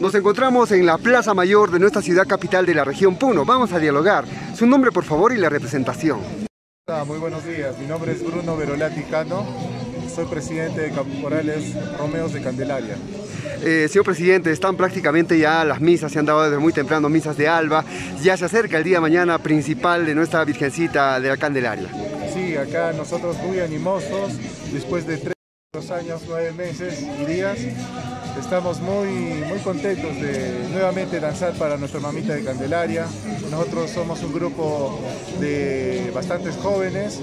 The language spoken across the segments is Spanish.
Nos encontramos en la Plaza Mayor de nuestra ciudad capital de la región Puno. Vamos a dialogar. Su nombre, por favor, y la representación. Hola, muy buenos días. Mi nombre es Bruno Verolati Cano. Soy presidente de Caporales Romeos de Candelaria. Eh, señor presidente, están prácticamente ya las misas, se han dado desde muy temprano misas de alba. Ya se acerca el día mañana principal de nuestra Virgencita de la Candelaria. Sí, acá nosotros muy animosos, después de tres años, nueve meses y días, estamos muy, muy contentos de nuevamente danzar para nuestra mamita de Candelaria. Nosotros somos un grupo de bastantes jóvenes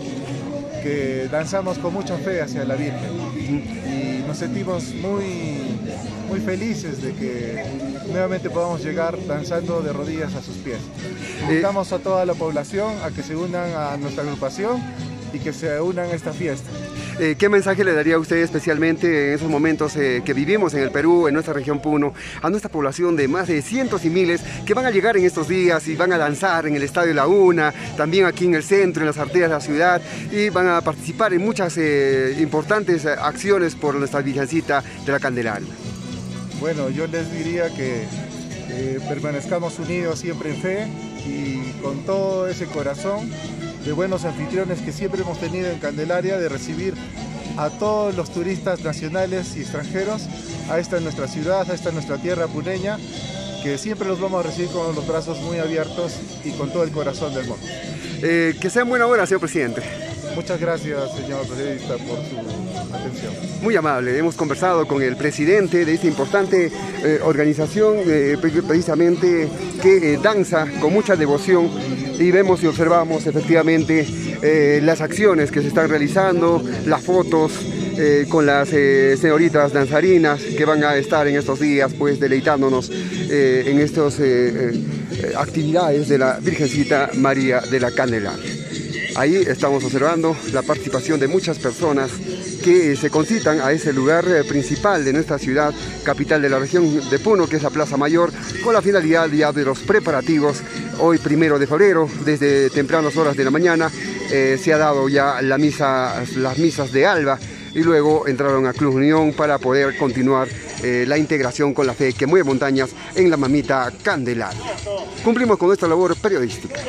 que danzamos con mucha fe hacia la Virgen y nos sentimos muy, muy felices de que nuevamente podamos llegar danzando de rodillas a sus pies. Invitamos a toda la población a que se unan a nuestra agrupación y que se unan a esta fiesta. Eh, ¿Qué mensaje le daría a usted especialmente en esos momentos eh, que vivimos en el Perú, en nuestra región Puno, a nuestra población de más de cientos y miles que van a llegar en estos días y van a danzar en el Estadio La Una, también aquí en el centro, en las arterias de la ciudad y van a participar en muchas eh, importantes acciones por nuestra Virgencita de la Candelaria? Bueno, yo les diría que permanezcamos unidos siempre en fe y con todo ese corazón de buenos anfitriones que siempre hemos tenido en Candelaria, de recibir a todos los turistas nacionales y extranjeros a esta nuestra ciudad, a esta nuestra tierra puneña, que siempre los vamos a recibir con los brazos muy abiertos y con todo el corazón del mundo. Eh, que sea buena hora, señor presidente. Muchas gracias, señor presidente, por su Muy amable, hemos conversado con el presidente de esta importante eh, organización, eh, precisamente que danza con mucha devoción y vemos y observamos efectivamente eh, las acciones que se están realizando, las fotos eh, con las eh, señoritas danzarinas que van a estar en estos días pues deleitándonos en estas actividades de la Virgencita María de la Candelaria. Ahí estamos observando la participación de muchas personas que se concitan a ese lugar eh, principal de nuestra ciudad, capital de la región de Puno, que es la Plaza Mayor, con la finalidad ya de los preparativos. Hoy, primero de febrero, desde tempranas horas de la mañana, eh, se ha dado ya la misa, las misas de Alba y luego entraron a Cruz Unión para poder continuar eh, la integración con la fe que mueve montañas en la mamita Candelaria. Cumplimos con nuestra labor periodística.